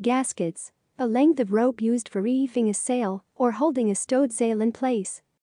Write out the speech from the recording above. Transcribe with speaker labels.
Speaker 1: Gaskets. A length of rope used for reefing a sail or holding a stowed sail in place.